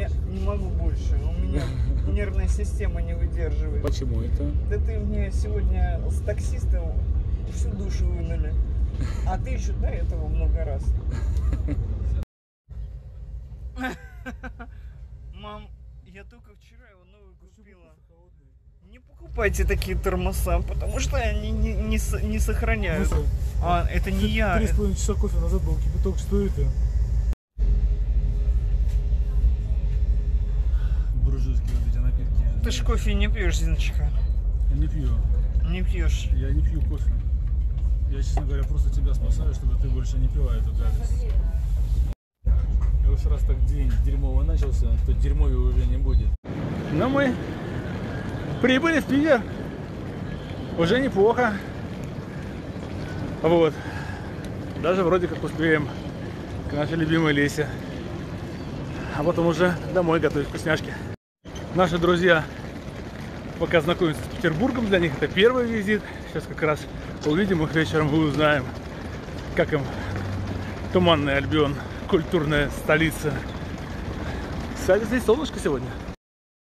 я не могу больше. У меня нервная система не выдерживает. Почему это? Да ты мне сегодня с таксистом всю душу вынули. А ты еще до этого много раз. Мам, я только вчера его новый купила. Не покупайте такие тормоза, потому что они не, не, не сохраняют. А, это не я. Три с половиной часа кофе назад был кипяток, что это? Ты ж кофе не пьешь, Зиночка. Я не пью. Не пьешь. Я не пью кофе. Я, честно говоря, просто тебя спасаю, чтобы ты больше не пила эту гадость. И уж раз так день дерьмово начался, то дерьмове уже не будет. Но мы прибыли в Питер. Уже неплохо. Вот. Даже вроде как успеем к нашей любимой Лесе. А потом уже домой готовить вкусняшки. Наши друзья пока знакомятся с Петербургом, для них это первый визит. Сейчас как раз увидим их вечером и узнаем, как им Туманный Альбион, культурная столица. Кстати, здесь солнышко сегодня.